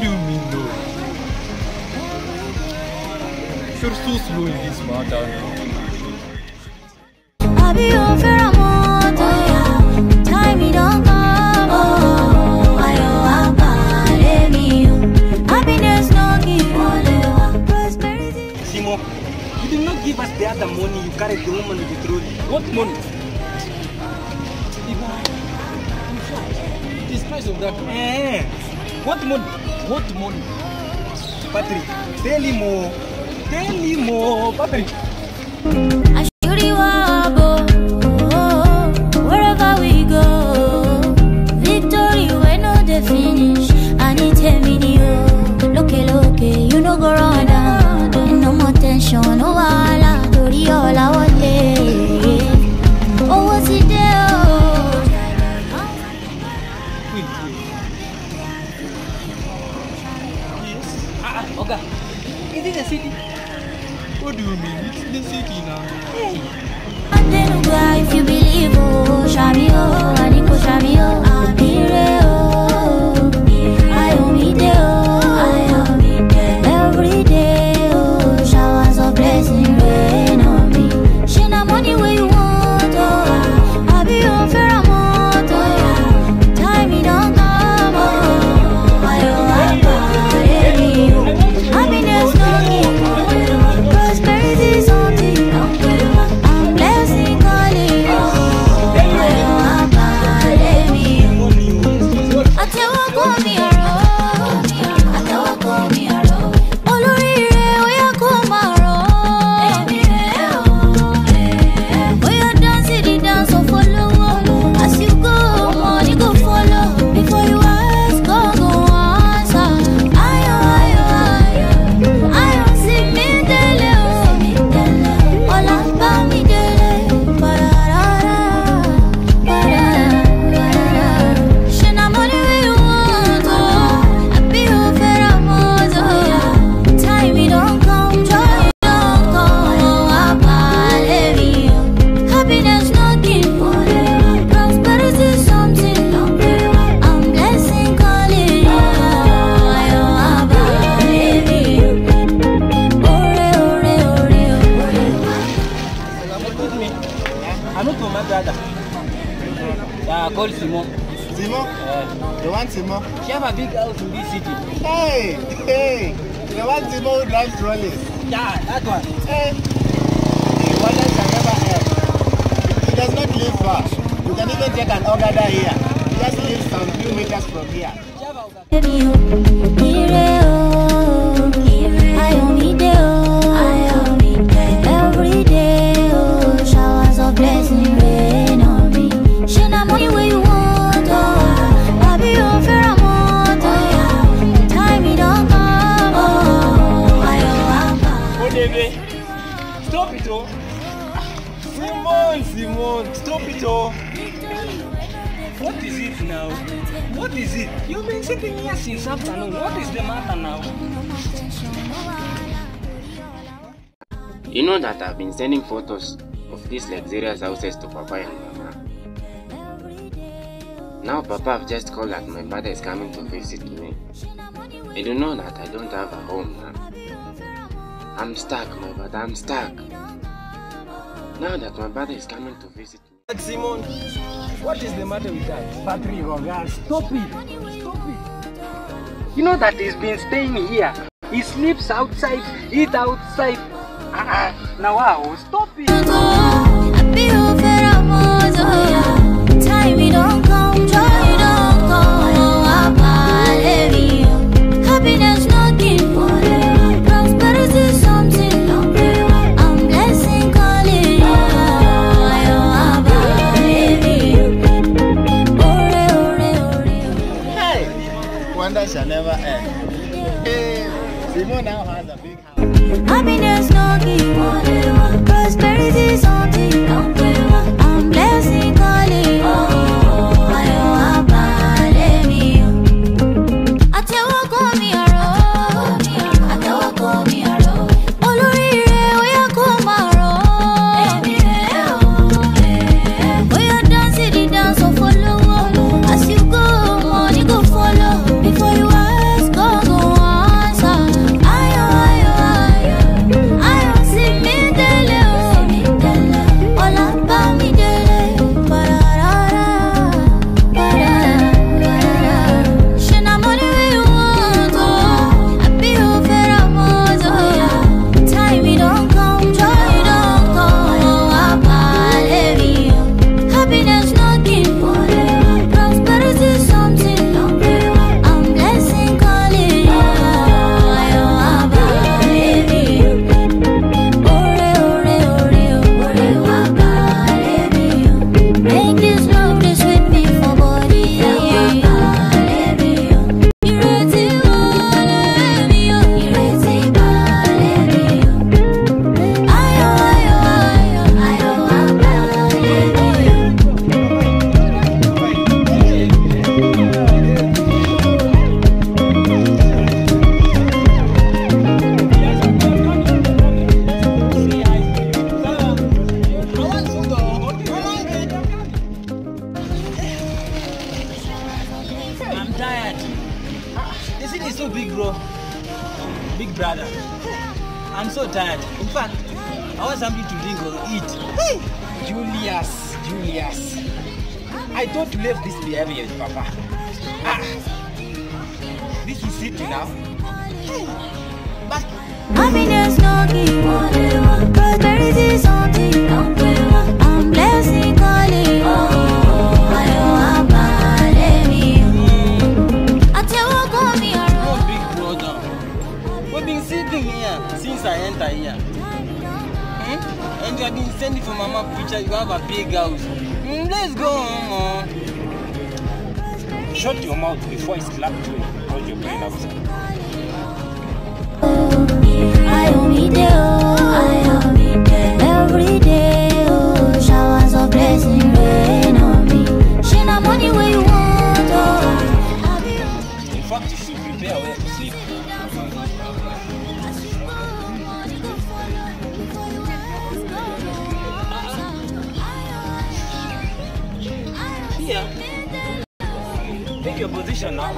do you mean no? You're slow in this matter. You did not give us the other money you carried the woman with the truth. What money? This price of that. Eh, eh. what money? Good morning. Patrick, Telimo, Telimo, Patrick. Shamio, Aniko Shamio, Amir. called Timo. Timo? Yeah. The one Timo? She have a big house in this city. Hey, hey. The one Timo who drives trolleys. Yeah, that one. Hey. The one can never help. He does not live far. You can even take an ogada here. He just lives some few meters from here. baby. Stop it all. Simon, Simone, stop it all. What is it now? What is it? You've been sitting here since afternoon. What is the matter now? You know that I've been sending photos of these luxurious houses to Papa and Mama. Now Papa have just called that my mother is coming to visit me. You know that I don't have a home now. I'm stuck, my brother, I'm stuck. Now that my brother is coming to visit me. Simon, what is the matter with that? Patrick, stop it. Stop it. You know that he's been staying here. He sleeps outside, eat outside. Uh -uh. Now, wow, stop it. Shall never end. Now has a big house. Happiness knocking, prosperity something. I'm I want something to drink or eat. Hey, Julius, Julius. I don't left this behavior with Papa. Ah, this is it now. Hey, But Happiness knocking, prosperity something. House. Hmm, let's go oh. shut your mouth before I slap you because you're playing outside. Ayọ̀ mi dé o. Ayọ̀ mi dé. Every day o. Showers of blessing your position now.